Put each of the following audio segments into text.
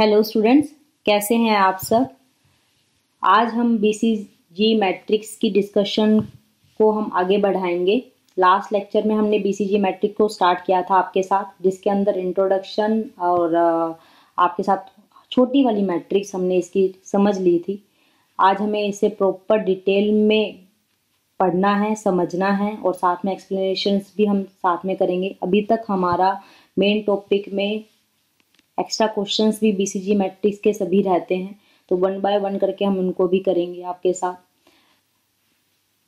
Hello students कैसे हैं आप सब? आज हम बीसीजी मैट्रिक्स की डिस्कशन को हम आगे बढ़ाएँगे। लास्ट लेक्चर में हमने बीसीजी मैट्रिक को स्टार्ट किया था आपके साथ, जिसके अंदर इंट्रोडक्शन और आपके साथ छोटी वाली मैट्रिक्स हमने इसकी समझ ली थी। आज हमें इसे प्रॉपर डिटेल में पढ़ना है, समझना है और साथ में एक्सप्लेनेशंस भी हम साथ में करेंगे। अभी तक हमारा मेन टॉपिक में एक्स्ट्रा क्वेश्चंस भी बीसीजी मैट्रिक्स के सभी रहते हैं तो वन बाय वन करके हम उनको भी करेंगे आपके साथ।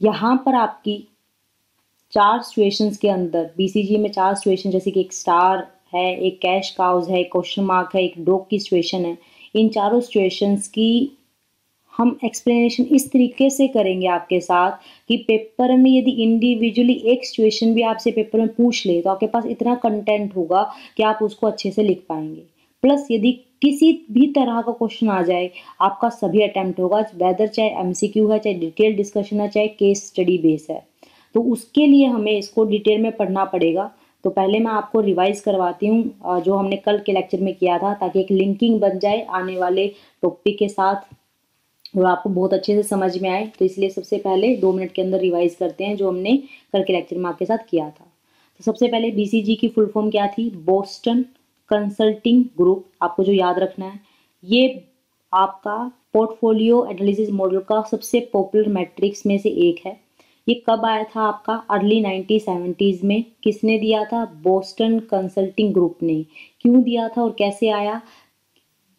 यहाँ पर आपकी चार सिचुएशंस के अंदर बीसीजी में चार सिचुएशन जैसे कि एक स्टार है, एक कैश काउज है, एक क्वेश्चन मार्क है, एक डॉग की सिचुएशन है, इन चारों सिचुएशंस की हम एक्सप्लेनेशन इस तरीके से करेंगे आपके साथ कि पेपर में यदि इंडिविजुअली एक सिचुएशन भी आपसे पेपर में पूछ ले तो आपके पास इतना कंटेंट होगा कि आप उसको अच्छे से लिख पाएँगे। प्लस यदि किसी भी तरह का क्वेश्चन आ जाए, आपका सभी अटेम्प्ट होगा वेदर चाहे एमसीक्यू है, चाहे डिटेल डिस्कशन है, चाहे केस स्टडी बेस है। तो उसके लिए हमें इसको डिटेल में पढ़ना पड़ेगा। तो पहले मैं आपको रिवाइज करवाती हूँ जो हमने कल के लेक्चर में किया था, ताकि एक लिंकिंग बन जाए आने वाले टॉपिक के साथ। और आपको बहुत अच्छे से समझ में आए। तो इसलिए सबसे पहले दो मिनट के अंदर रिवाइज करते हैं, जो हमने कल के लेक्चर में आपके साथ किया था। तो सबसे पहले बीसीजी की फुल फॉर्म क्या थी? बोस्टन कंसल्टिंग ग्रुप आपको जो याद रखना है, ये आपका पोर्टफोलियो एनालिसिस मॉडल का सबसे पॉपुलर मैट्रिक्स में से एक है। ये कब आया था आपका? अर्ली नाइनटीन सेवेंटीज़ में। किसने दिया था? बोस्टन कंसल्टिंग ग्रुप ने। क्यों दिया था और कैसे आया?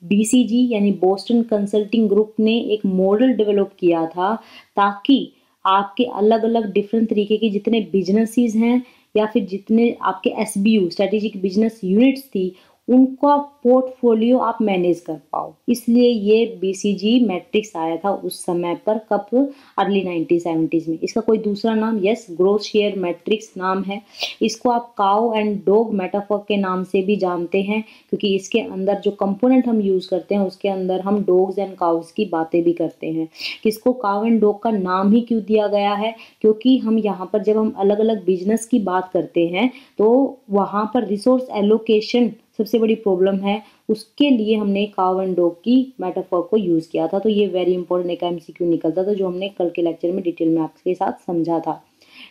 बीसीजी यानी बोस्टन कंसल्टिंग ग्रुप ने एक मॉडल डेवलप किया था ताकि आपके अलग अलग डिफरेंट तरीके के जितने बिजनेसेस हैं या फिर जितने आपके S B U strategic business units थी उनका पोर्टफोलियो आप मैनेज कर पाओ। इसलिए ये बीसीजी मैट्रिक्स आया था उस समय पर कब अर्ली नाइनटीन सेवेंटीज़ में। इसका कोई दूसरा नाम? यस, ग्रोथ शेयर मैट्रिक्स नाम है। इसको आप काउ एंड डॉग मेटाफर के नाम से भी जानते हैं, क्योंकि इसके अंदर जो कंपोनेंट हम यूज़ करते हैं, उसके अंदर हम डॉग्स एंड काउस की बातें भी करते हैं। किसको काउ एंड डॉग का नाम ही क्यों दिया गया है? क्योंकि हम यहाँ पर जब हम अलग अलग बिज़नेस की बात करते हैं तो वहाँ पर रिसोर्स एलोकेशन सबसे बड़ी प्रॉब्लम है, उसके लिए हमने काव एंड डॉग की मेटाफॉर को यूज़ किया था। तो ये वेरी इंपॉर्टेंट एक एमसीक्यू निकलता था, जो हमने कल के लेक्चर में डिटेल में आपके साथ समझा था।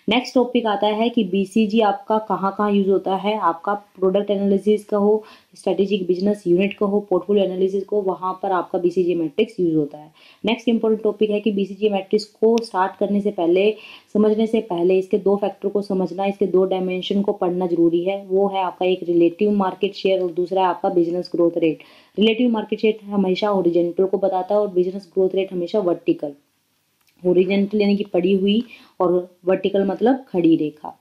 नेक्स्ट टॉपिक आता है कि बीसीजी आपका कहाँ कहाँ यूज़ होता है, आपका प्रोडक्ट एनालिसिस का हो स्ट्रेटेजिक बिज़नेस यूनिट का हो पोर्टफोलियो एनालिसिस को वहाँ पर आपका बीसीजी मैट्रिक्स यूज़ होता है। नेक्स्ट इंपॉर्टेंट टॉपिक है कि बीसीजी मैट्रिक्स को स्टार्ट करने से पहले, समझने से पहले इसके दो फैक्टर को समझना, इसके दो डायमेंशन को पढ़ना ज़रूरी है। वो है आपका एक रिलेटिव मार्केट शेयर और दूसरा है आपका business growth rate relative market share हमेशा ओरिजेंटल को बताता है और बिज़नेस ग्रोथ रेट हमेशा वर्टिकल ओरिजेंटल यानी कि पड़ी हुई और वर्टिकल मतलब खड़ी रेखा।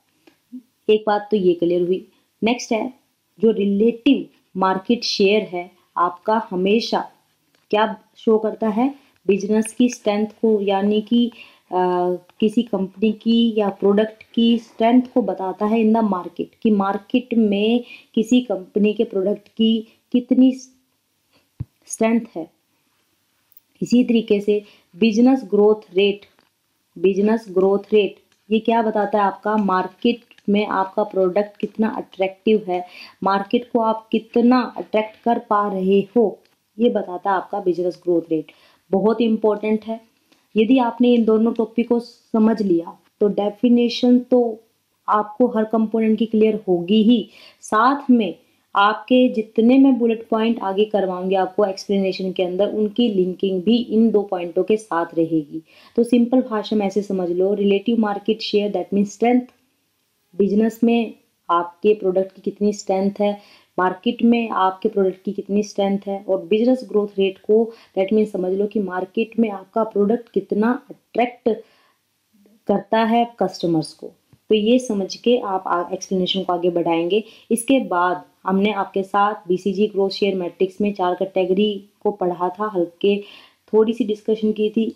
एक बात तो ये क्लियर हुई। नेक्स्ट है, जो रिलेटिव मार्केट शेयर है, आपका हमेशा क्या शो करता है? बिज़नेस की स्ट्रेंथ को, यानी कि किसी कंपनी की या प्रोडक्ट की स्ट्रेंथ को बताता है इन द मार्केट कि मार्केट में किसी कंपनी के प्रोडक्ट की कितनी स्ट्रेंथ है। इसी तरीके से business growth rate business growth rate ये क्या बताता है आपका? मार्केट में आपका प्रोडक्ट कितना अट्रैक्टिव है? मार्केट को आप कितना अट्रैक्ट कर पा रहे हो? ये बताता है आपका बिज़नेस ग्रोथ रेट बहुत इंपॉर्टेंट है। यदि आपने इन दोनों टॉपिक को समझ लिया तो डेफिनेशन तो आपको हर कंपोनेंट की क्लियर होगी ही। साथ में आपके जितने मैं बुलेट पॉइंट आगे करवाऊँगी आपको एक्सप्लेनेशन के अंदर, उनकी लिंकिंग भी इन दो पॉइंटों के साथ रहेगी। तो सिंपल भाषा में ऐसे समझ लो relative market share that mean strength business में आपके प्रोडक्ट की कितनी स्ट्रेंथ है मार्केट में आपके प्रोडक्ट की कितनी स्ट्रेंथ है, और बिज़नेस ग्रोथ रेट को दैट मीन समझ लो कि मार्केट में आपका प्रोडक्ट कितना अट्रैक्ट करता है कस्टमर्स को। तो ये समझ के आप एक्सप्लेनेशन को आगे बढ़ाएँगे। इसके बाद हमने आपके साथ बीसीजी ग्रोथ शेयर मैट्रिक्स में चार कैटेगरी को पढ़ा था, हल्के थोड़ी सी डिस्कशन की थी।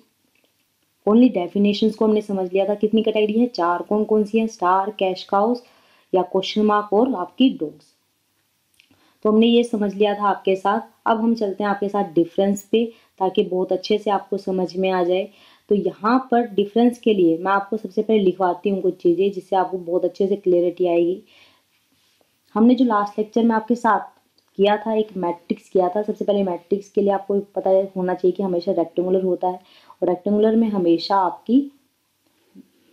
ओनली डेफिनेशंस को हमने समझ लिया था, कितनी कैटेगरी है, चार कौन कौन सी हैं स्टार कैश काउस या क्वेश्चन मार्क और आपकी डॉग्स तो हमने ये समझ लिया था आपके साथ। अब हम चलते हैं आपके साथ डिफरेंस पे, ताकि बहुत अच्छे से आपको समझ में आ जाए। तो यहाँ पर डिफरेंस के लिए मैं आपको सबसे पहले लिखवाती हूँ कुछ चीज़ें, जिससे आपको बहुत अच्छे से क्लियरिटी आएगी। हमने जो लास्ट लेक्चर में आपके साथ किया था, एक मैट्रिक्स किया था, सबसे पहले मैट्रिक्स के लिए आपको पता होना चाहिए कि हमेशा रेक्टेंगुलर होता है और रेक्टेंगुलर में हमेशा आपकी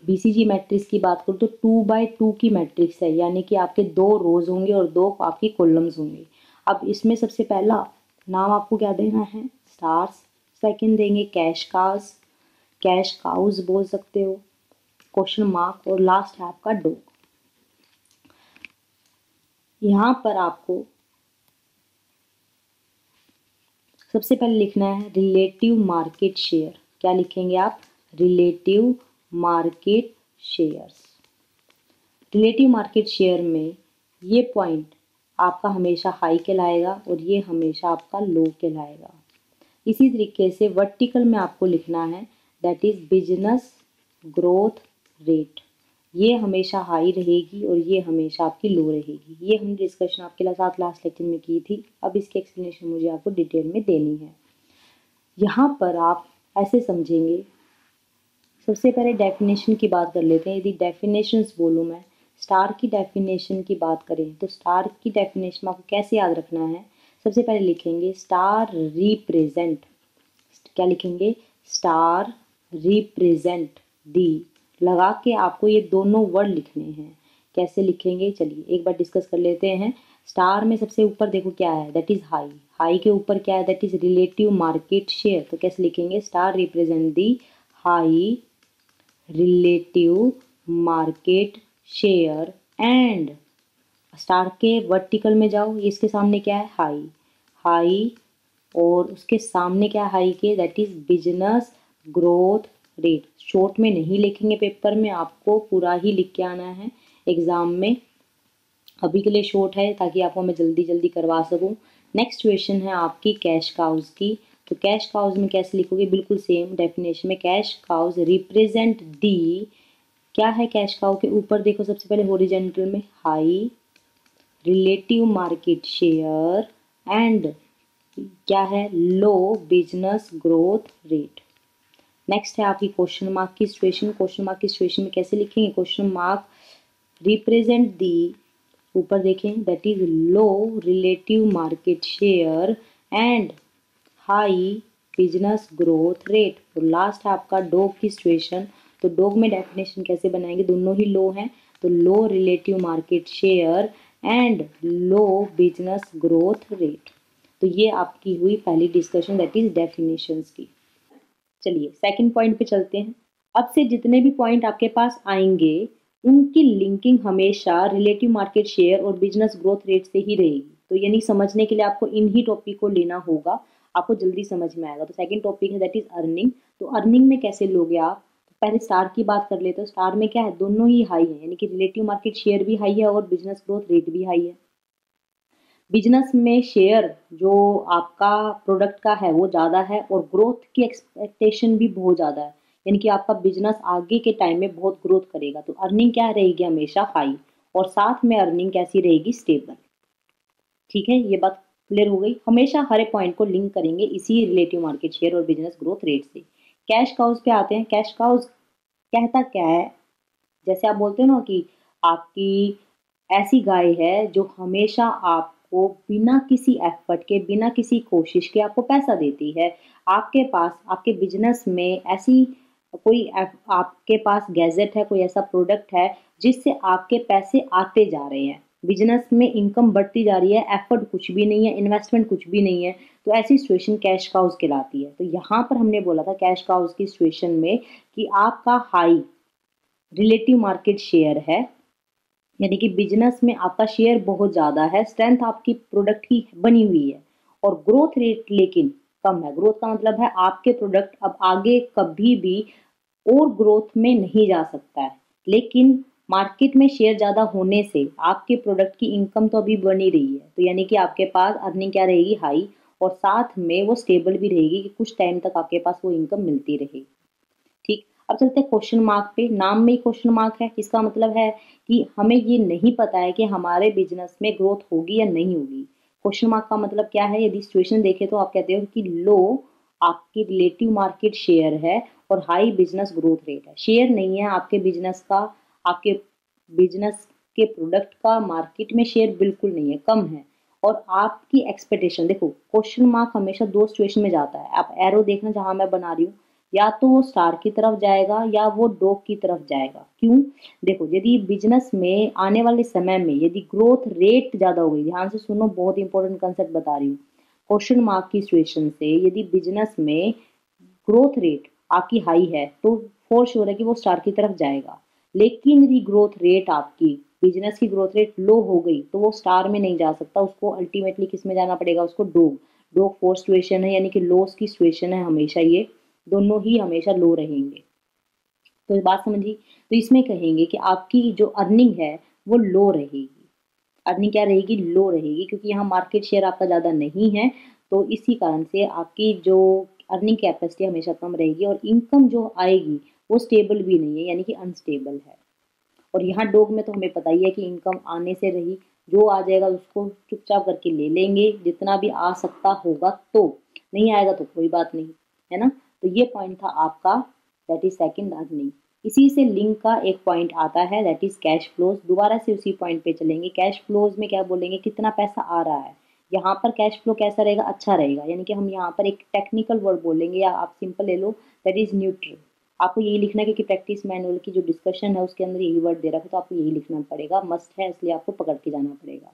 बीसीजी मैट्रिक्स की बात करूँ तो टू बाय टू की मैट्रिक्स है, यानी कि आपके दो रोज होंगे और दो आपकी कॉलम्स होंगे। अब इसमें सबसे पहला नाम आपको क्या देना है? स्टार्स सेकंड देंगे कैश काज कैश काउज बोल सकते हो क्वेश्चन मार्क और लास्ट है आपका डॉग यहाँ पर आपको सबसे पहले लिखना है रिलेटिव मार्केट शेयर क्या लिखेंगे आप? Relative market shares relative market share में ये पॉइंट आपका हमेशा हाई कहलाएगा और ये हमेशा आपका लो कहलाएगा। इसी तरीके से वर्टिकल में आपको लिखना है that is business growth rate ये हमेशा हाई रहेगी और ये हमेशा आपकी लो रहेगी। ये हम डिस्कशन आपके साथ लास्ट लेक्चर में की थी। अब इसकी एक्सप्लेनेशन मुझे आपको डिटेल में देनी है। यहाँ पर आप ऐसे समझेंगे। सबसे पहले डेफिनेशन की बात कर लेते हैं। यदि डेफिनेशन बोलूँ मैं स्टार की डेफिनेशन की बात करें तो स्टार की डेफिनेशन आपको कैसे याद रखना है? सबसे पहले लिखेंगे स्टार रिप्रेजेंट क्या लिखेंगे? स्टार रिप्रेजेंट दी लगा के आपको ये दोनों वर्ड लिखने हैं। कैसे लिखेंगे? चलिए, एक बार डिस्कस कर लेते हैं। स्टार में सबसे ऊपर देखो क्या है दैट इज़ हाई हाई के ऊपर क्या है? That is relative market share तो कैसे लिखेंगे? Star represent the high relative market share and star के वर्टिकल में जाओ इसके सामने क्या है? हाई हाई और उसके सामने क्या हाई के that is business growth rate short में नहीं लिखेंगे पेपर में, आपको पूरा ही लिख के आना है। एग्ज़ाम में अभी के लिए शॉर्ट है, ताकि आपको मैं जल्दी जल्दी करवा सकूँ। नेक्स्ट क्वेश्चन है आपकी कैश काउज की। तो कैश काउज में कैसे लिखोगे? बिल्कुल सेम डेफिनेशन में कैश काउज रिप्रेजेंट दी क्या है कैश काउ के ऊपर? देखो सबसे पहले होरिजेंटल में high relative market share and क्या है? Low business growth rate next है आपकी क्वेश्चन मार्क की सिचुएशन क्वेश्चन मार्क की सिचुएशन में कैसे लिखेंगे? क्वेश्चन मार्क रिप्रेजेंट दी ऊपर देखें that is low relative market share and high business growth rate और लास्ट है आपका डॉग की सिचुएशन तो डॉग में डेफिनेशन कैसे बनाएँगे? दोनों ही लो हैं. तो low relative market share and low business growth rate तो ये आपकी हुई पहली डिस्कशन दैट इज़ डेफिनेशन की। चलिए सेकंड पॉइंट पे चलते हैं। अब से जितने भी पॉइंट आपके पास आएँगे, उनकी लिंकिंग हमेशा रिलेटिव मार्केट शेयर और बिज़नेस ग्रोथ रेट से ही रहेगी। तो यानी समझने के लिए आपको इन ही टॉपिक को लेना होगा, आपको जल्दी समझ में आएगा। तो सेकंड टॉपिक है दैट इज़ अर्निंग तो अर्निंग में कैसे लोगे आप? पहले स्टार की बात कर लेते हो। स्टार में क्या है? दोनों ही हाई है। यानी कि रिलेटिव मार्केट शेयर भी हाई है और बिज़नेस ग्रोथ रेट भी हाई है। बिज़नेस में शेयर जो आपका प्रोडक्ट का है वो ज़्यादा है और ग्रोथ की एक्सपेक्टेशन भी बहुत ज़्यादा है। यानी कि आपका बिज़नेस आगे के टाइम में बहुत ग्रोथ करेगा। तो अर्निंग क्या रहेगी हमेशा हाई और साथ में अर्निंग कैसी रहेगी स्टेबल ठीक है, ये बात क्लियर हो गई। हमेशा हर एक पॉइंट को लिंक करेंगे इसी रिलेटिव मार्केट शेयर और बिज़नेस ग्रोथ रेट से। कैश काउज पे आते हैं। कैश काउज कहता क्या है? जैसे आप बोलते हो ना कि आपकी ऐसी गाय है जो हमेशा आपको बिना किसी एफर्ट के, बिना किसी कोशिश के आपको पैसा देती है। आपके पास, आपके बिज़नेस में ऐसी कोई आपके पास गैजेट है, कोई ऐसा प्रोडक्ट है, जिससे आपके पैसे आते जा रहे हैं। बिज़नेस में इनकम बढ़ती जा रही है एफर्ट कुछ भी नहीं है इन्वेस्टमेंट कुछ भी नहीं है तो ऐसी सिचुएशन कैश काउज कहलाती है। तो यहाँ पर हमने बोला था कैश काउज की सिचुएशन में कि आपका हाई रिलेटिव मार्केट शेयर है। यानी कि बिज़नेस में आपका शेयर बहुत ज़्यादा है स्ट्रेंथ आपकी प्रोडक्ट की बनी हुई है और ग्रोथ रेट लेकिन कम है। ग्रोथ का मतलब है आपके प्रोडक्ट अब आगे कभी भी और ग्रोथ में नहीं जा सकता है। लेकिन मार्केट में शेयर ज़्यादा होने से आपके प्रोडक्ट की इनकम तो अभी बनी रही है। तो यानी कि आपके पास अर्निंग क्या रहेगी? हाई और साथ में वो स्टेबल भी रहेगी कि कुछ टाइम तक आपके पास वो इनकम मिलती रहेगी। ठीक? अब चलते हैं क्वेश्चन मार्क पे। नाम में ही क्वेश्चन मार्क है इसका मतलब है कि हमें ये नहीं पता है कि हमारे बिज़नेस में ग्रोथ होगी या नहीं होगी। क्वेश्चन मार्क का मतलब क्या है? यदि सिचुएशन देखे तो आप कहते हो कि लो, आपकी रिलेटिव मार्केट शेयर है और हाई बिज़नेस ग्रोथ रेट है। शेयर नहीं है आपके बिज़नेस का, आपके बिज़नेस के प्रोडक्ट का मार्केट में शेयर बिल्कुल नहीं है, कम है। और आपकी एक्सपेक्टेशन देखो क्वेश्चन मार्क हमेशा दो सिचुएशन में जाता है। आप एरो देखना जहाँ मैं बना रही हूँ। या तो वो स्टार की तरफ़ जाएगा या वो डॉग की तरफ़ जाएगा। क्यों? देखो, यदि बिज़नेस में आने वाले समय में यदि ग्रोथ रेट ज़्यादा हो गई, ध्यान से सुनो, बहुत इंपॉर्टेंट कंसेप्ट बता रही हूँ। क्वेश्चन मार्क की सिचुएशन से यदि बिज़नेस में ग्रोथ रेट आपकी हाई है तो फोर श्योर है कि वो स्टार की तरफ़ जाएगा। लेकिन यदि ग्रोथ रेट आपकी बिज़नेस की ग्रोथ रेट लो हो गई तो वो स्टार में नहीं जा सकता, उसको अल्टीमेटली किसमें जाना पड़ेगा? उसको डोग डोग फोर सिचुएशन है, यानी कि लॉस की सिचुएशन है हमेशा ये। दोनों ही हमेशा लो रहेंगे। तो बात समझी तो इसमें कहेंगे कि आपकी जो अर्निंग है, वो लो रहेगी। अर्निंग क्या रहेगी? लो रहेगी, क्योंकि यहाँ मार्केट शेयर आपका ज़्यादा नहीं है तो इसी कारण से आपकी जो अर्निंग कैपेसिटी हमेशा कम रहेगी और इनकम जो आएगी, वो स्टेबल भी नहीं है, यानी कि अनस्टेबल है। और यहाँ डोग में तो हमें पता ही है कि इनकम आने से रही, जो आ जाएगा उसको चुपचाप करके ले लेंगे, जितना भी आ सकता होगा तो। नहीं आएगा तो कोई बात नहीं, है ना? तो ये पॉइंट था आपका दैट इज़ सेकंड अर्निंग इसी से लिंक का एक पॉइंट आता है दैट इज़ कैश फ्लोज दोबारा से उसी पॉइंट पे चलेंगे। कैश फ्लोज में क्या बोलेंगे? कितना पैसा आ रहा है। यहाँ पर कैश फ्लो कैसा रहेगा? अच्छा रहेगा। यानी कि हम यहाँ पर एक टेक्निकल वर्ड बोलेंगे, या आप सिंपल ले लो दैट इज़ न्यूट्रल आपको यही लिखना है, क्योंकि प्रैक्टिस मैनुअल की जो डिस्कशन है, उसके अंदर यही वर्ड दे रखा है तो आपको यही लिखना पड़ेगा। मस्ट है, इसलिए आपको पकड़ के जाना पड़ेगा।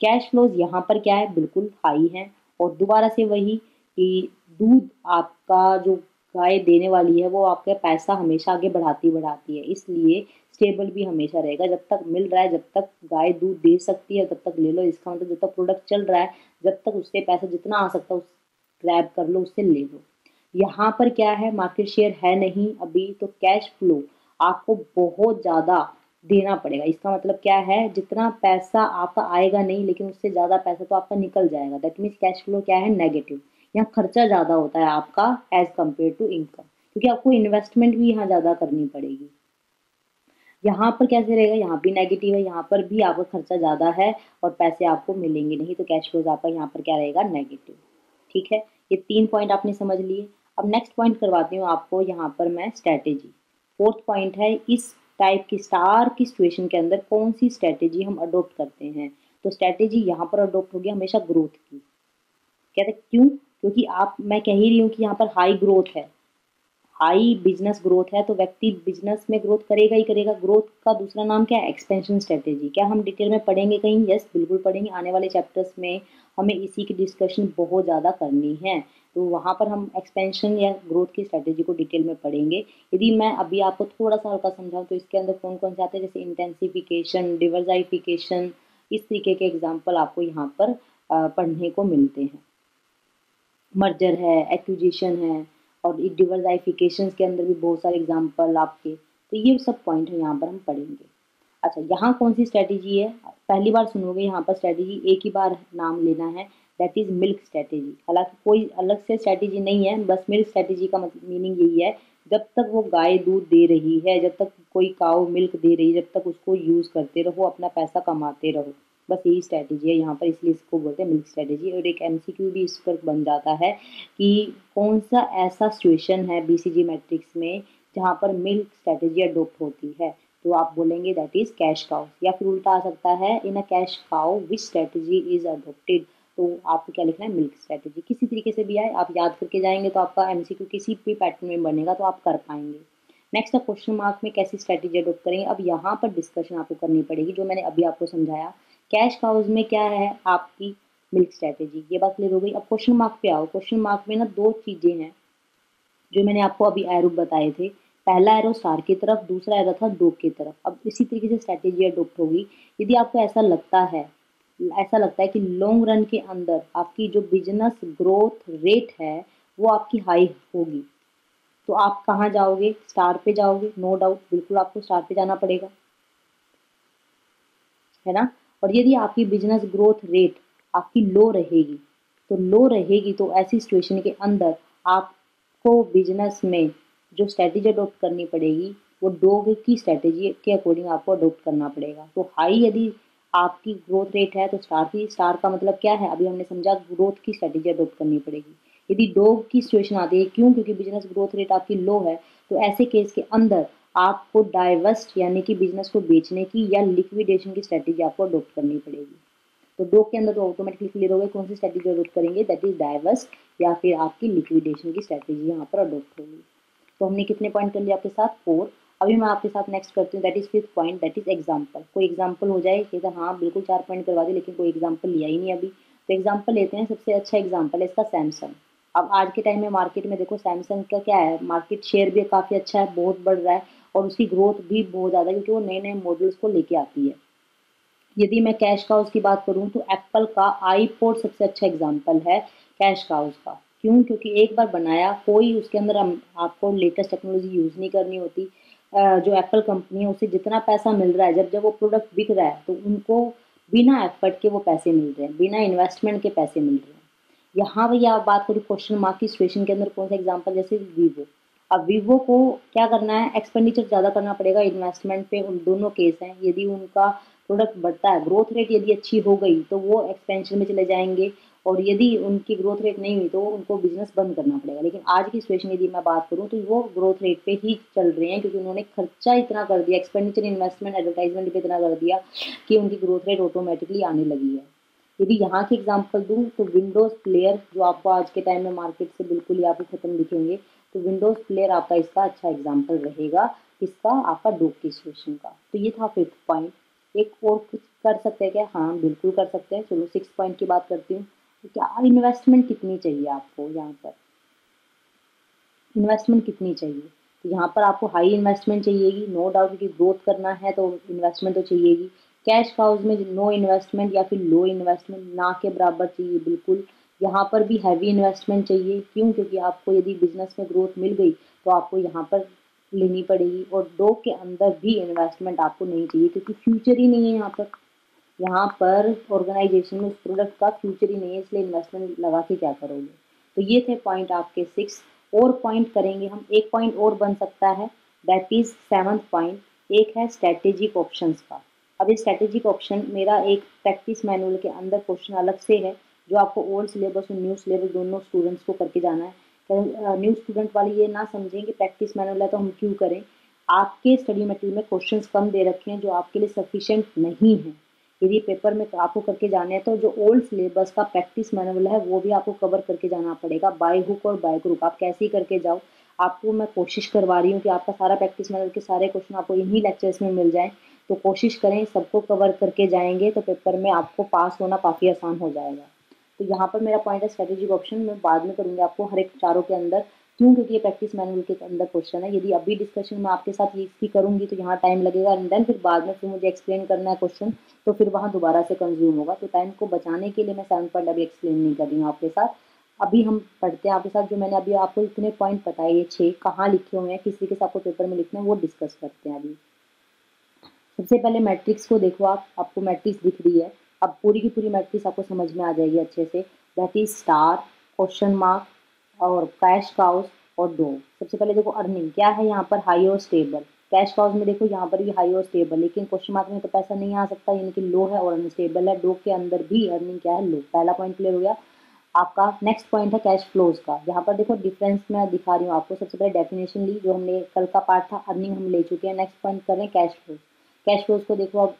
कैश फ्लोज यहाँ पर क्या है? बिल्कुल हाई है। और दोबारा से वही कि दूध आपका जो गाय देने वाली है, वो आपका पैसा हमेशा आगे बढ़ाती बढ़ाती है। इसलिए स्टेबल भी हमेशा रहेगा। जब तक मिल रहा है, जब तक गाय दूध दे सकती है तब तक ले लो इसका मतलब जब तक प्रोडक्ट चल रहा है, जब तक उससे पैसा जितना आ सकता है, उस ग्रैब कर लो, उससे ले लो। यहाँ पर क्या है? मार्केट शेयर है नहीं अभी तो कैश फ्लो आपको बहुत ज़्यादा देना पड़ेगा। इसका मतलब क्या है? जितना पैसा आपका आएगा नहीं, लेकिन उससे ज़्यादा पैसा तो आपका निकल जाएगा। दैट मीन्स कैश फ्लो क्या है? नेगेटिव यहाँ खर्चा ज़्यादा होता है आपका एज कंपेयर टू इनकम क्योंकि आपको इन्वेस्टमेंट भी यहाँ ज़्यादा करनी पड़ेगी। यहाँ पर कैसे रहेगा? यहाँ भी नेगेटिव है, यहाँ पर भी आपका खर्चा ज़्यादा है और पैसे आपको मिलेंगे नहीं तो कैश फ्लोज आपका यहाँ पर क्या रहेगा? नेगेटिव ठीक है? ये तीन पॉइंट आपने समझ लिए। अब नेक्स्ट पॉइंट करवाती हूँ आपको यहाँ पर मैं स्ट्रैटेजी फोर्थ पॉइंट है, इस टाइप की स्टार की सिचुएशन के अंदर कौन सी स्ट्रैटेजी हम अडोप्ट करते हैं? तो स्ट्रैटेजी यहाँ पर अडोप्ट होगी हमेशा ग्रोथ की। कहते क्यों? क्योंकि आप, मैं कह ही रही हूँ कि यहाँ पर हाई ग्रोथ है। हाई बिज़नेस ग्रोथ है तो व्यक्ति बिज़नेस में ग्रोथ करेगा ही करेगा। ग्रोथ का दूसरा नाम क्या है? एक्सपेंशन स्ट्रेटेजी क्या हम डिटेल में पढ़ेंगे कहीं? यस बिल्कुल पढ़ेंगे। आने वाले चैप्टर्स में हमें इसी की डिस्कशन बहुत ज़्यादा करनी है। तो वहाँ पर हम एक्सपेंशन या ग्रोथ की स्ट्रेटेजी को डिटेल में पढ़ेंगे। यदि मैं अभी आपको थोड़ा सा हल्का समझाऊँ तो इसके अंदर कौन कौन से आते हैं? जैसे इंटेंसिफिकेशन डिवर्जाइफिकेशन इस तरीके के एग्ज़ाम्पल आपको यहाँ पर पढ़ने को मिलते हैं। मर्जर है एक्विजिशन है और डिवर्साइफिकेशन के अंदर भी बहुत सारे एग्ज़ाम्पल आपके। तो ये सब पॉइंट है, यहाँ पर हम पढ़ेंगे। अच्छा यहाँ कौन सी स्ट्रैटेजी है? पहली बार सुनोगे, यहाँ पर स्ट्रैटेजी एक ही बार नाम लेना है। दैट इज़ मिल्क स्ट्रैटेजी हालाँकि कोई अलग से स्ट्रैटेजी नहीं है, बस मिल्क स्ट्रैटेजी का मतलब मीनिंग यही है, जब तक वो गाय दूध दे रही है, जब तक कोई काव मिल्क दे रही है, जब तक उसको यूज़ करते रहो, अपना पैसा कमाते रहो। बस यही स्ट्रैटेजी है। यहाँ पर इसलिए इसको बोलते हैं मिल्क स्ट्रैटेजी और एक एमसीक्यू भी इस पर बन जाता है कि कौन सा ऐसा सिचुएशन है बीसीजी मैट्रिक्स में जहाँ पर मिल्क स्ट्रैटेजी अडोप्ट होती है। तो आप बोलेंगे दैट इज़ कैश काउ या फिर उल्टा आ सकता है in a cash cow which strategy is adopted तो आपको क्या लिखना है? मिल्क स्ट्रैटेजी किसी तरीके से भी आए, आप याद करके जाएँगे तो आपका एमसीक्यू किसी भी पैटर्न में बनेगा तो आप कर पाएँगे। नेक्स्ट क्वेश्चन मार्क में कैसी स्ट्रैटेजी अडोप्ट करेंगे? अब यहाँ पर डिस्कशन आपको करनी पड़ेगी, जो मैंने अभी आपको समझाया। कैश काउज में क्या है आपकी मिल्क स्ट्रैटेजी ये बात क्लियर हो गई। अब क्वेश्चन मार्क पे आओ। क्वेश्चन मार्क में ना दो चीज़ें हैं, जो मैंने आपको अभी एरो बताए थे। पहला एरो स्टार की तरफ़, दूसरा एरो था डोप की तरफ़। अब इसी तरीके से स्ट्रैटेजी अडोप्ट होगी। यदि आपको ऐसा लगता है, ऐसा लगता है कि लॉन्ग रन के अंदर आपकी जो बिज़नेस ग्रोथ रेट है, वो आपकी हाई होगी। तो आप कहाँ जाओगे? स्टार पे जाओगे? नो डाउट बिल्कुल आपको स्टार पे जाना पड़ेगा। है ना? और यदि आपकी बिज़नेस ग्रोथ रेट आपकी लो रहेगी तो लो रहेगी तो ऐसी सिचुएशन के अंदर आपको बिज़नेस में जो स्ट्रैटेजी अडोप्ट करनी पड़ेगी, वो डोग की स्ट्रैटेजी के अकॉर्डिंग आपको अडोप्ट करना पड़ेगा। तो हाई यदि आपकी ग्रोथ रेट है तो स्टार की स्टार का मतलब क्या है? अभी हमने समझा ग्रोथ की स्ट्रैटेजी अडोप्ट करनी पड़ेगी। यदि डोग की सिचुएशन आती है, क्यों? क्योंकि बिज़नेस ग्रोथ रेट आपकी लो है तो ऐसे केस के अंदर आपको डाइवर्स्ट यानी कि बिज़नेस को बेचने की या लिक्विडेशन की स्ट्रैटेजी आपको अडोप्ट करनी पड़ेगी। तो डोक के अंदर तो ऑटोमेटिकली क्लियर हो गए कौन सी स्ट्रैटेजी अडोप्ट करेंगे दैट इज़ डाइवर्स या फिर आपकी लिक्विडेशन की स्ट्रैटेजी यहाँ पर अडोप्ट होगी। तो हमने कितने पॉइंट कर लिए आपके साथ? फोर अभी मैं आपके साथ नेक्स्ट करती हूँ that is fifth point that is example कोई एग्ज़ाम्पल हो जाए कि हाँ बिल्कुल चार पॉइंट करवा दी, लेकिन कोई एग्ज़ाम्पल लिया ही नहीं अभी। तो एग्ज़ाम्पल लेते हैं, सबसे अच्छा एग्ज़ाम्पल है इसका सैमसंग अब आज के टाइम में मार्केट में देखो सैमसंग का क्या है मार्केट शेयर भी काफ़ी अच्छा है, बहुत बढ़ रहा है। और उसकी ग्रोथ भी बहुत ज़्यादा क्योंकि वो नए नए मॉडल्स को लेके आती है। यदि मैं कैश काउस की बात करूँ तो एप्पल का आईपोर्ट सबसे अच्छा एग्ज़ाम्पल है कैश काउस का। क्यों? क्योंकि एक बार बनाया, कोई उसके अंदर आपको लेटेस्ट टेक्नोलॉजी यूज़ नहीं करनी होती। जो एप्पल कंपनी है, उसे जितना पैसा मिल रहा है, जब जब वो प्रोडक्ट बिक रहा है तो उनको बिना एफर्ट के वो पैसे मिल रहे हैं, बिना इन्वेस्टमेंट के पैसे मिल रहे हैं। यहाँ भैया आप बात करूँ क्वेश्चन मार्क की सिचुएशन के अंदर कौन सा एग्ज़ाम्पल जैसे वीवो अब वीवो को क्या करना है? एक्सपेंडिचर ज़्यादा करना पड़ेगा इन्वेस्टमेंट पे उन दोनों केस हैं। यदि उनका प्रोडक्ट बढ़ता है ग्रोथ रेट यदि अच्छी हो गई तो वो एक्सपेंशन में चले जाएँगे। और यदि उनकी ग्रोथ रेट नहीं हुई तो उनको बिज़नेस बंद करना पड़ेगा। लेकिन आज की सिचुएशन यदि मैं बात करूँ तो वो ग्रोथ रेट पे ही चल रहे हैं, क्योंकि उन्होंने खर्चा इतना कर दिया एक्सपेंडिचर इन्वेस्टमेंट एडवर्टाइजमेंट पे इतना कर दिया कि उनकी ग्रोथ रेट ऑटोमेटिकली आने लगी है। यदि यहाँ की एग्ज़ाम्पल दूँ तो विंडोज़ प्लेयर जो आपको आज के टाइम में मार्केट से बिल्कुल ही आपको खत्म दिखेंगे। तो विंडोज़ प्लेयर आपका इसका अच्छा एग्ज़ाम्पल रहेगा, इसका आपका डोक की। सिचुएशन का तो ये था फिफ्थ पॉइंट एक और कुछ कर सकते हैं क्या? हाँ बिल्कुल कर सकते हैं। चलो सिक्स पॉइंट की बात करती हूँ। क्या इन्वेस्टमेंट कितनी चाहिए आपको यहाँ पर? इन्वेस्टमेंट कितनी चाहिए? तो यहाँ पर आपको हाई इन्वेस्टमेंट चाहिएगी। नो डाउट कि ग्रोथ करना है तो इन्वेस्टमेंट तो चाहिएगी। कैश काउज में नो इन्वेस्टमेंट या फिर लो इन्वेस्टमेंट ना के बराबर चाहिए, बिल्कुल। यहाँ पर भी हैवी इन्वेस्टमेंट चाहिए। क्यों? क्योंकि आपको यदि बिज़नेस में ग्रोथ मिल गई तो आपको यहाँ पर लेनी पड़ेगी और दो के अंदर भी इन्वेस्टमेंट आपको नहीं चाहिए, क्योंकि फ्यूचर ही नहीं है यहाँ पर। यहाँ पर ऑर्गेनाइजेशन में उस प्रोडक्ट का फ्यूचर ही नहीं है, इसलिए इन्वेस्टमेंट लगा के क्या करोगे? तो ये थे पॉइंट आपके सिक्स और पॉइंट करेंगे हम, एक पॉइंट और बन सकता है। दैट इज़ सेवन्थ पॉइंट एक है स्ट्रेटेजिक ऑप्शंस का। अब ये स्ट्रेटेजिक ऑप्शन मेरा एक प्रैक्टिस मैनुअल के अंदर क्वेश्चन अलग से है। जो आपको ओल्ड सिलेबस और न्यू सिलेबस दोनों स्टूडेंट्स को करके जाना है। न्यू स्टूडेंट वाले ये ना समझें कि प्रैक्टिस मैनुअल है तो हम क्यों करें? आपके स्टडी मटेरियल में क्वेश्चन कम दे रखे हैं जो आपके लिए सफिशेंट नहीं है। यदि पेपर में आपको करके जाने हैं तो जो ओल्ड सिलेबस का प्रैक्टिस मैनुअल है, वो भी आपको कवर करके जाना पड़ेगा बाय हुक और बाय ग्रुप आप कैसे ही करके जाओ, आपको मैं कोशिश करवा रही हूँ कि आपका सारा प्रैक्टिस मैनुअल के सारे क्वेश्चन आपको इन्हीं लेक्चर्स में मिल जाएँ। तो कोशिश करें, सबको कवर करके जाएँगे तो पेपर में आपको पास होना काफ़ी आसान हो जाएगा। तो यहाँ पर मेरा पॉइंट है स्ट्रेटेजिक ऑप्शन मैं बाद में करूँगी आपको हर एक चारों के अंदर। क्यों? क्योंकि ये प्रैक्टिस मैनुअल के अंदर क्वेश्चन है। यदि अभी डिस्कशन में आपके साथ ये इसकी करूँगी तो यहाँ टाइम लगेगा एंड देन फिर बाद में फिर मुझे एक्सप्लेन करना है क्वेश्चन तो फिर वहाँ दोबारा से कंज्यूम होगा। तो टाइम को बचाने के लिए मैं सेवन पॉइंट अभी एक्सप्लेन नहीं कर रही हूँ आपके साथ। अभी हम पढ़ते हैं आपके साथ जो मैंने अभी आपको इतने पॉइंट बताए, ये छः कहाँ लिखे हुए हैं, किस तरीके से आपको पेपर में लिखना है, वो डिस्कस करते हैं अभी। सबसे पहले मैट्रिक्स को देखो आप, आपको मैट्रिक्स दिख रही है। अब पूरी की पूरी मैट्रिक्स आपको समझ में आ जाएगी अच्छे से। That is star question mark और कैश काउस और दो सबसे पहले देखो अर्निंग क्या है यहाँ पर हाई और स्टेबल कैश काउस में देखो यहाँ पर भी हाई और स्टेबल लेकिन क्वेश्चन मार्क में तो पैसा नहीं आ सकता, यानी कि लो है और अनस्टेबल है। डो के अंदर भी अर्निंग क्या है? लो पहला पॉइंट क्लियर हो गया। आपका नेक्स्ट पॉइंट है कैश फ्लोज का। यहाँ पर देखो डिफरेंस मैं दिखा रही हूँ आपको। सबसे पहले डेफिनेशन ली, जो हमने कल का पार्ट था अर्निंग हम ले चुके हैं। नेक्स्ट पॉइंट कर रहे हैं कैश फ्लोज कैश फ्लोज को देखो अब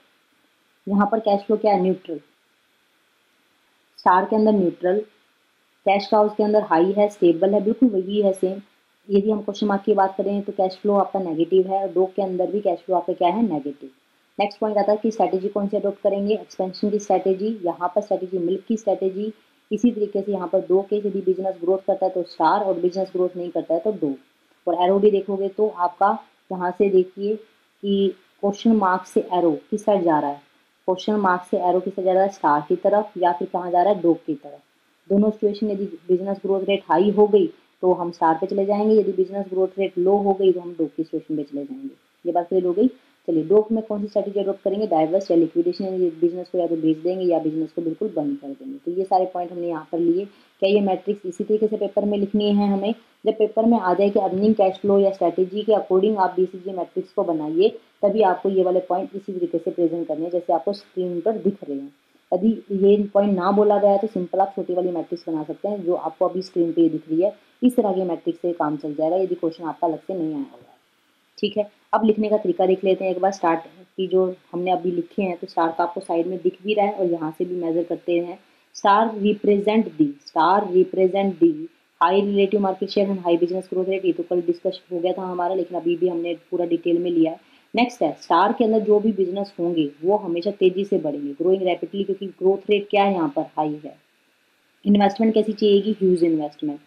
यहाँ पर कैश फ्लो क्या है? न्यूट्रल स्टार के अंदर न्यूट्रल कैश के अंदर हाई है स्टेबल है, बिल्कुल वही है सेम यदि हम क्वेश्चन मार्क की बात करें तो कैश फ्लो आपका नेगेटिव है और दो के अंदर भी कैश फ्लो आपका क्या है? नेगेटिव नेक्स्ट पॉइंट आता है कि स्ट्रैटेजी कौन सी अडोप्ट करेंगे? एक्सपेंशन की स्ट्रैटेजी यहाँ पर स्ट्रैटेजी मिल्क की स्ट्रैटेजी इसी तरीके से यहाँ पर दो के, यदि बिज़नेस ग्रोथ करता है तो स्टार और बिज़नेस ग्रोथ नहीं करता है तो दो. और एरो भी देखोगे तो आपका यहाँ से देखिए कि क्वेश्चन मार्क से एरो किस साइड जा रहा है? क्वेश्चन मार्क्स से एरो किस जा रहा है? स्टार की तरफ़ या फिर कहाँ जा रहा है? डोक की तरफ़। दोनों सिचुएशन यदि बिज़नेस ग्रोथ रेट हाई हो गई तो हम स्टार पे चले जाएँगे। यदि बिज़नेस ग्रोथ रेट लो हो गई तो हम डोग की सिचुएशन पे चले जाएँगे। ये बात क्लियर हो गई? चलिए डोक में कौन सी स्ट्रैटेजी अडोप्ट करेंगे? डाइवर्स या लिक्विडेशन यानी बिज़नेस को या तो बेच देंगे या बिज़नेस को बिल्कुल बंद कर देंगे। तो ये सारे पॉइंट हमने यहाँ पर लिए। क्या ये मैट्रिक्स इसी तरीके से पेपर में लिखनी है हमें? जब पेपर में आ जाए कि अर्निंग कैश फ्लो या स्ट्रैटेजी के अकॉर्डिंग आप बी मैट्रिक्स को बनाइए, तभी आपको ये वाले पॉइंट इसी तरीके से प्रेजेंट करने हैं, जैसे आपको स्क्रीन पर दिख रहे हैं। यदि ये पॉइंट ना बोला गया तो सिंपल आप छोटी वाली मैट्रिक्स बना सकते हैं, जो आपको अभी स्क्रीन पे दिख रही है। इस तरह की मैट्रिक्स से काम चल जाएगा, यदि क्वेश्चन आपका अलग से नहीं आया होगा ठीक है, अब लिखने का तरीका देख लेते हैं, एक बार स्टार्ट की जो हमने अभी लिखे हैं तो स्टार का आपको साइड में दिख भी रहा है और यहाँ से भी मेजर करते हैं। Star represent the star represent the high relative market share and high business growth rate ये तो कल डिस्कस हो गया था हमारा, लेकिन अभी भी हमने पूरा डिटेल में लिया है। नेक्स्ट है स्टार के अंदर जो भी बिज़नेस होंगे, वो हमेशा तेज़ी से बढ़ेंगे ग्रोइंग रैपिडली क्योंकि ग्रोथ रेट क्या है यहाँ पर? हाई है। इन्वेस्टमेंट कैसी चाहिएगी? ह्यूज इन्वेस्टमेंट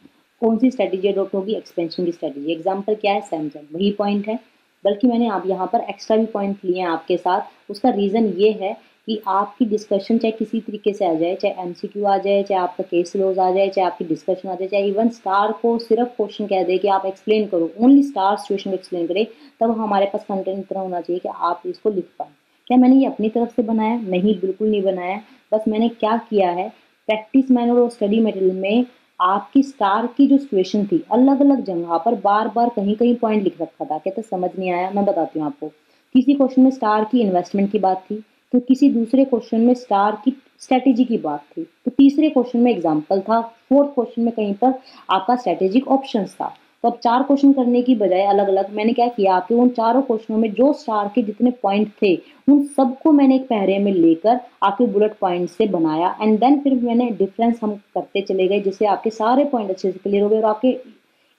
कौन सी स्ट्रेटेजी अडोप्ट होगी? एक्सपेंशन की स्ट्रेटेजी एग्ज़ाम्पल क्या है? सैमसंग वही पॉइंट है। बल्कि मैंने आप यहाँ पर एक्स्ट्रा भी पॉइंट लिए हैं आपके साथ। उसका रीज़न ये है कि आपकी डिस्कशन चाहे किसी तरीके से आ जाए, चाहे एमसीक्यू आ जाए, चाहे आपका केस क्लोज आ जाए, चाहे आपकी डिस्कशन आ जाए, चाहे इवन स्टार को सिर्फ़ क्वेश्चन कह दे कि आप एक्सप्लेन करो। ओनली स्टार सिचुएशन को एक्सप्लेन करें, तब हमारे पास कंटेंट इतना होना चाहिए कि आप इसको लिख पाए। क्या मैंने ये अपनी तरफ़ से बनाया? नहीं, बिल्कुल नहीं बनाया। बस मैंने क्या किया है? प्रैक्टिस मैनुअल और स्टडी मटेरियल में आपकी स्टार की जो सिचुएशन थी अलग अलग जगह पर बार बार कहीं कहीं पॉइंट लिख रखा था। कहते, समझ नहीं आया, मैं बताती हूँ आपको। किसी क्वेश्चन में स्टार की इन्वेस्टमेंट की बात थी तो किसी दूसरे क्वेश्चन में स्टार की स्ट्रेटेजी की बात थी। तो तीसरे क्वेश्चन में एग्ज़ाम्पल था फोर्थ क्वेश्चन में कहीं पर आपका स्ट्रेटेजिक ऑप्शन था। तो अब चार क्वेश्चन करने की बजाय अलग अलग मैंने क्या किया आपके उन चारों क्वेश्चनों में जो स्टार के जितने पॉइंट थे, उन सबको मैंने एक पहरे में लेकर आपके बुलेट पॉइंट से बनाया एंड देन फिर मैंने डिफरेंस हम करते चले गए, जिससे आपके सारे पॉइंट अच्छे से क्लियर हो गए और आपके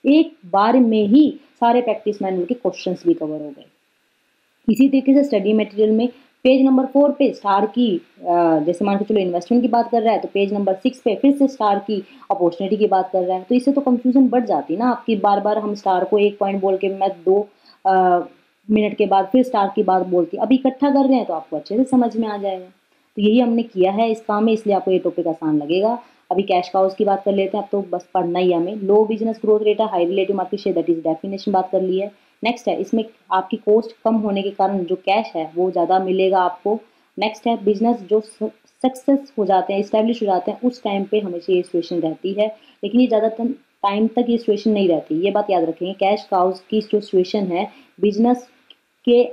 एक बार में ही सारे प्रैक्टिस मैनुअल के क्वेश्चन भी कवर हो गए। इसी तरीके से स्टडी मटेरियल में पेज नंबर फोर पे स्टार की जैसे मान के चलो इन्वेस्टमेंट की बात कर रहा है तो पेज नंबर सिक्स पे फिर से स्टार की अपॉर्चुनिटी की बात कर रहा है। तो इससे तो कंफ्यूजन बढ़ जाती है ना आपकी। बार बार हम स्टार को एक पॉइंट बोल के मैं दो मिनट के बाद फिर स्टार की बात बोलती अब इकट्ठा कर रहे हैं तो आपको अच्छे से समझ में आ जाएगा। तो यही हमने किया है इस काम में, इसलिए आपको ये टॉपिक आसान लगेगा। अभी कैश काउस की बात कर लेते हैं, अब तो बस पढ़ना ही हमें। लो बिज़नेस ग्रोथ रेट है high relative market share that is definition बात कर ली है। नेक्स्ट है, इसमें आपकी कॉस्ट कम होने के कारण जो कैश है, वो ज़्यादा मिलेगा आपको। नेक्स्ट है बिज़नेस जो सक्सेस हो जाते हैं इस्टेब्लिश हो जाते हैं, उस टाइम पे हमेशा ये सिचुएशन रहती है। लेकिन ये ज़्यादातर टाइम तक ये सिचुएशन नहीं रहती। ये बात याद रखेंगे कैश काउज की जो सिचुएशन है बिज़नेस के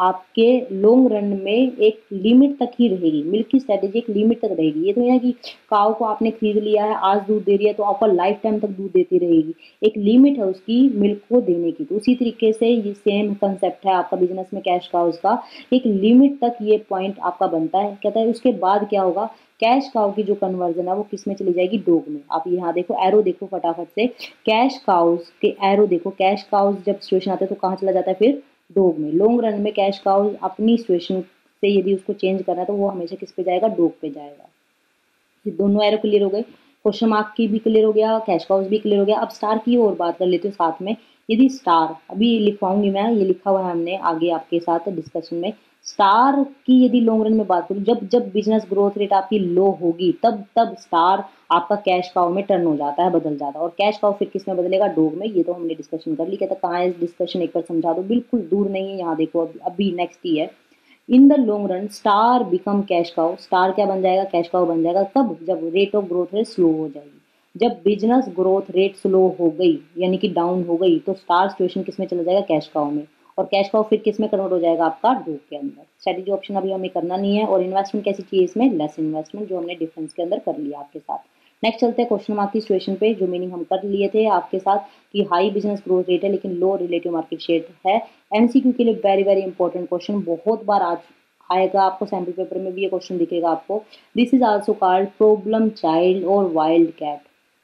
आपके लॉन्ग रन में एक लिमिट तक ही रहेगी। मिल्क की स्ट्रेटेजी एक लिमिट तक रहेगी। ये तो नहीं है कि काव को आपने खरीद लिया है, आज दूध दे रही है तो आपका लाइफ टाइम तक दूध देती रहेगी। एक लिमिट है उसकी मिल्क को देने की। तो उसी तरीके से ये सेम कंसेप्ट है आपका बिज़नेस में कैश काउस का। एक लिमिट तक ये पॉइंट आपका बनता है। कहता है उसके बाद क्या होगा? कैश काउ की जो कन्वर्जन है वो किसमें चली जाएगी? डोग में। आप यहाँ देखो एरो देखो फटाफट से। कैश काउस के एरो देखो। कैश काउस जब सिचुएशन आते हैं तो कहाँ चला जाता है फिर? डोग में। लॉन्ग रन में कैश काउ अपनी सिचुएशन से यदि उसको चेंज करना है तो वो हमेशा किस पे जाएगा? डोग पे जाएगा। ये दोनों एरो क्लियर हो गए। क्वेश्चन मार्क की भी क्लियर हो गया कैश काउस भी क्लियर हो गया। अब स्टार की और बात कर लेते हो साथ में। यदि स्टार अभी लिखवाऊँगी मैं, ये लिखा हुआ है हमने आगे आपके साथ डिस्कशन में। स्टार की यदि लॉन्ग रन में बात करूँ, जब जब बिज़नेस ग्रोथ रेट आपकी लो होगी, तब तब स्टार आपका कैश काउ में टर्न हो जाता है, बदल जाता है। और कैश काउ फिर किसमें बदलेगा? डोग में। ये तो हमने डिस्कशन कर ली। कहता, कहाँ है डिस्कशन एक बार समझा दो। बिल्कुल दूर नहीं है यहाँ, देखो, अभी अभी नेक्स्ट ही है। In the long run star become cash cow star क्या बन जाएगा? कैश काउ बन जाएगा। कब? जब rate of growth rate slow हो जाएगी। जब बिज़नेस ग्रोथ रेट स्लो हो गई, यानी कि डाउन हो गई तो स्टार सिचुएशन किसमें चला जाएगा? कैश काउ में। और कैश काउ फिर किसमें कन्वर्ट हो जाएगा? आपका डोग के अंदर। स्ट्रेटेजी ऑप्शन अभी हमें करना नहीं है। और इन्वेस्टमेंट कैसी चाहिए इसमें? लेस इन्वेस्टमेंट जो हमने डिफरेंस के अंदर कर लिया आपके साथ। नेक्स्ट चलते हैं क्वेश्चन मार्क की सिचुएशन पे, जो मीनिंग हम कर लिए थे आपके साथ कि हाई बिज़नेस ग्रोथ रेट है, लेकिन लो रिलेटिव मार्केट शेयर है। एमसीक्यू के लिए वेरी वेरी इंपॉर्टेंट क्वेश्चन बहुत बार आज आएगा आपको सैंपल पेपर में भी ये क्वेश्चन दिखेगा आपको। This is also called problem child और वाइल्ड कैट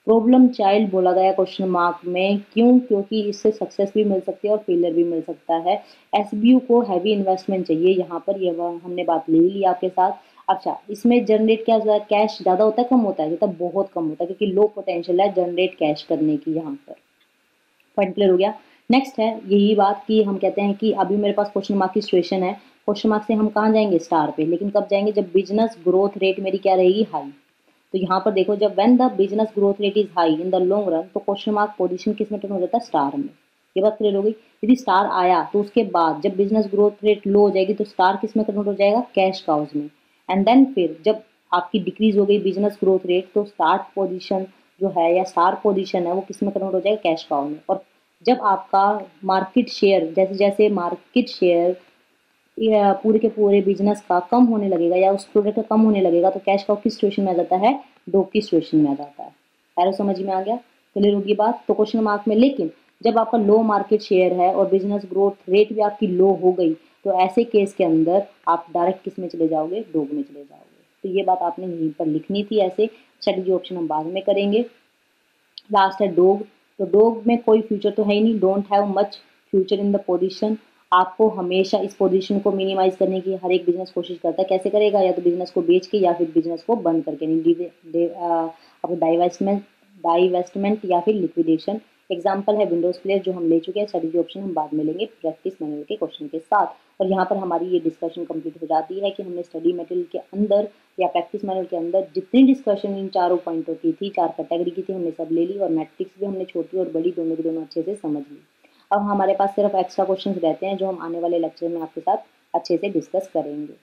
प्रॉब्लम चाइल्ड बोला गया क्वेश्चन मार्क में, क्यों? क्योंकि इससे सक्सेस भी मिल सकती है और फेलियर भी मिल सकता है। एसबीयू को हैवी इन्वेस्टमेंट चाहिए, यहाँ पर यह हमने बात ले ली आपके साथ। अच्छा इसमें जनरेट क्या होता है? कैश ज़्यादा होता है, कम होता है? मतलब बहुत कम होता है, क्योंकि लो पोटेंशियल है जनरेट कैश करने की यहाँ पर। पॉइंट क्लियर हो गया? नेक्स्ट है, यही बात कि हम कहते हैं कि अभी मेरे पास क्वेश्चन मार्क की सिचुएशन है। क्वेश्चन मार्क से हम कहाँ जाएँगे? स्टार पे। लेकिन कब जाएँगे? जब बिज़नेस ग्रोथ रेट मेरी क्या रहेगी? हाई तो यहाँ पर देखो, जब when the business growth rate is high in the long run तो क्वेश्चन मार्क पोजिशन किसमें टर्न हो जाता है? स्टार में। ये बात क्लियर हो गई? यदि स्टार आया तो उसके बाद जब बिज़नेस ग्रोथ रेट लो हो जाएगी तो स्टार किसमें कन्वर्ट हो जाएगा? कैश काउज में। एंड देन फिर जब आपकी डिक्रीज हो गई बिज़नेस ग्रोथ रेट तो स्टार्ट पोजिशन जो है या स्टार पोजिशन है, वो किसमें कन्वर्ट हो जाएगा? कैश काउ में। और जब आपका मार्केट शेयर जैसे जैसे मार्केट शेयर पूरे के पूरे बिज़नेस का कम होने लगेगा या उस प्रोडक्ट का कम होने लगेगा तो कैश काउ किस सिचुएशन में आ जाता है? डो की सिचुएशन में आ जाता है। एरो समझ में आ गया? क्लियर होगी बात। तो क्वेश्चन मार्क में, लेकिन जब आपका लो मार्केट शेयर है और बिज़नेस ग्रोथ रेट भी आपकी लो हो गई तो ऐसे केस के अंदर आप डायरेक्ट किसमें चले जाओगे? डोग में चले जाओगे। तो ये बात आपने यहीं पर लिखनी थी ऐसे। स्ट्रेटजी ऑप्शन हम बाद में करेंगे। लास्ट है डोग। तो डोग में कोई फ्यूचर तो है ही नहीं। Don't have much future in the position आपको हमेशा इस पोजीशन को मिनिमाइज करने की हर एक बिज़नेस कोशिश करता है। कैसे करेगा? या तो बिज़नेस को बेच के या फिर बिज़नेस को बंद करके। अब डाइवेस्टमेंट डाइवेस्टमेंट या फिर लिक्विडेशन एग्ज़ाम्पल है विंडोज़ प्लेयर जो हम ले चुके हैं। स्ट्रेटजी ऑप्शन हम बाद में लेंगे प्रैक्टिस मैनुअल के क्वेश्चन के साथ। और यहाँ पर हमारी ये डिस्कशन कंप्लीट हो जाती है कि हमने स्टडी मटेरियल के अंदर या प्रैक्टिस मैनुअल के अंदर जितनी डिस्कशन इन चारों पॉइंटों की थी, चार कैटेगरी की थी, हमने सब ले ली और मैट्रिक्स भी हमने छोटी और बड़ी दोनों की दोनों अच्छे से समझ ली। अब हमारे पास सिर्फ़ एक्स्ट्रा क्वेश्चन रहते हैं जो हम आने वाले लेक्चर में आपके साथ अच्छे से डिस्कस करेंगे।